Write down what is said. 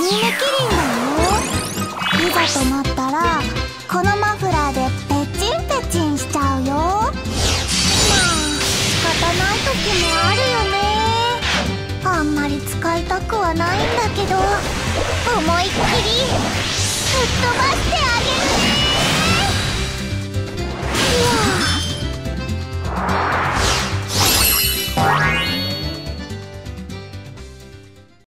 ニメキリンだよいざとなったらこのマフラーでペチンペチンしちゃうよ。まあ仕方ない時もあるよね。あんまり使いたくはないんだけど。思いっきり。